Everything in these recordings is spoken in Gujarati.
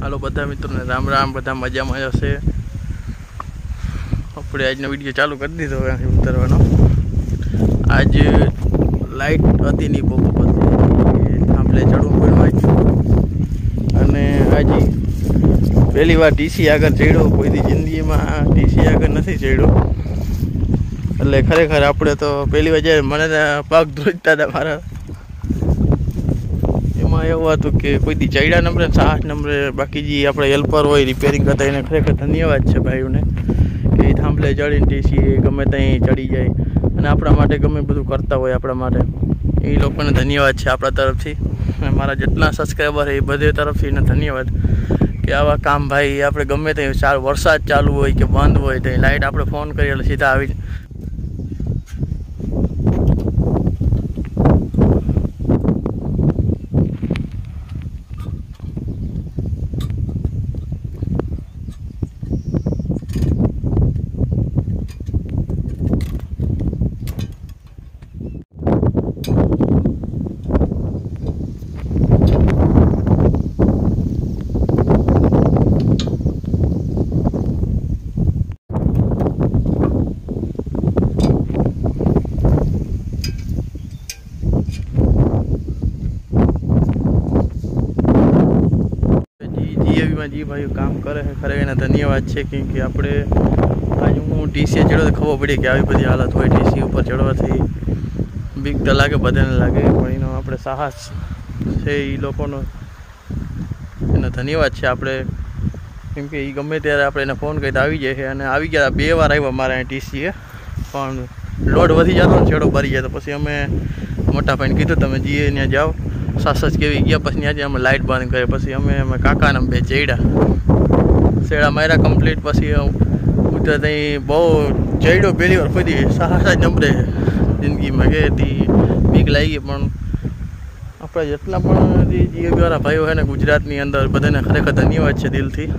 હાલો બધા મિત્રોને, રામ રામ, બધા મજામાં હશે. આપણે આજનો વીડિયો ચાલુ કરી દીધો હવે અહીં ઉતરવાનો. આજ લાઇટ હતી નહીં બહુ આપણે ચડવું પડ્યું અને આજે પહેલી વાર ટીસી આગળ ચડ્યો કોઈની જિંદગીમાં ટીસી આગળ નથી ચડ્યો. એટલે ખરેખર આપણે તો પહેલી વાર જ્યારે મને પાક પગ હતા મારા. એમાં એવું હતું કે કોઈ દી ચડ્યા નંબરે સાત નંબરે બાકી જે આપણે હેલ્પર હોય રિપેરિંગ કરતા, એને ખરેખર ધન્યવાદ છે ભાઈઓને. કે થાંભલે ચડીને ટીસી ગમે ત્યાં ચડી જાય. અને આપણા માટે ગમે બધું કરતા હોય આપણા માટે. એ લોકોને ધન્યવાદ છે આપણા તરફથી. મારા જેટલા સબસ્ક્રાઈબર એ બધે તરફથી એને ધન્યવાદ. કે આવા કામ ભાઈ, આપણે ગમે ત્યાં ચાર વરસાદ ચાલુ હોય કે બંધ હોય, તો લાઇટ આપણે ફોન કરીએ એટલે સીધા આવી જી જે ભાઈઓ કામ કરે છે ખરેખર એના ધન્યવાદ છે કેમ કે આપણે આજે હું ટીસીએ ચડ્યો તો ખબર પડી કે આવી બધી હાલત હોય ટીસી ઉપર ચડવાથી. બીક તો લાગે, બધાને લાગે, પણ એનો આપણે સાહસ છે એ લોકોનો. એનો ધન્યવાદ છે આપણે. કેમ કે એ ગમે ત્યારે આપણે એને ફોન કરી આવી જાય છે અને આવી ગયા બે વાર આવ્યા મારા ટીસીએ પણ લોડ વધી જતો ને છેડો ભરી જાય તો પછી અમે મોટા ભાઈને કીધું, તમે જીએ ત્યાં જાઓ. સાસસ કેવી ગયા, પછી ત્યાંથી અમે લાઇટ બંધ કરી, પછી અમે અમે કાકાને બે ચડ્યા. શેડા માર્યા કમ્પ્લીટ પછી ઉતર ત્યાં બહુ ચડ્યો પહેલી વાર, ફરી સાહસ જ નંબરે જિંદગીમાં કે બીક લાગી પણ આપણે જેટલા પણ જીવવાળા ભાઈઓ છે ને ગુજરાતની અંદર, બધાને ખરેખર ધન્યવાદ છે દિલથી.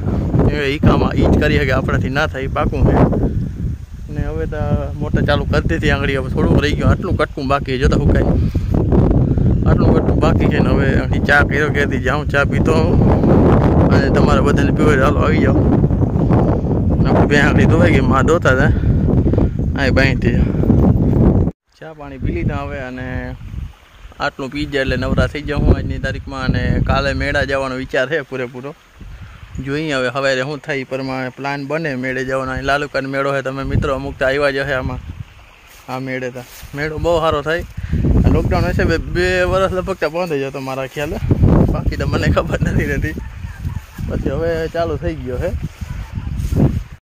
એ કામ એ જ કરી શકે આપણાથી ના થાય પાકું છે. ને હવે તો મોટા ચાલુ કરી દીધી આંગળી, હવે થોડુંક રહી ગયું, આટલું કટકું બાકી જોતા હું કાંઈ. આટલું બધું બાકી છે ને હવે અહીં ચા કર્યો કહેતી જાઉં ચા પીતો અને તમારે બધાને પીવો ચાલો આવી જાઓ. આપણે બે આંગળી ધોવાઈ ગઈ, માં ધોતા હતા. અહીં બાંધી ચા પાણી પી લીધા હવે અને આટલું પી જાય એટલે નવરા થઈ જાઉં હું આજની તારીખમાં અને કાલે મેળા જવાનો વિચાર છે પૂરેપૂરો. જોઈએ હવે હવે શું થાય એ પ્રમાણે પ્લાન બને મેળે જવાનો. અહીં લાલુકાનો મેળો છે, તમે મિત્રો અમુક આવ્યા જ હશે આમાં. આ મેળે તો. મેળો બહુ સારો થાય. લોકડાઉન હશે બે બે વર્ષ લગભગ ત્યાં બંધ જ હતો મારા ખ્યાલે. બાકી તો મને ખબર નથી રહેતી. પછી હવે ચાલુ થઈ ગયો છે.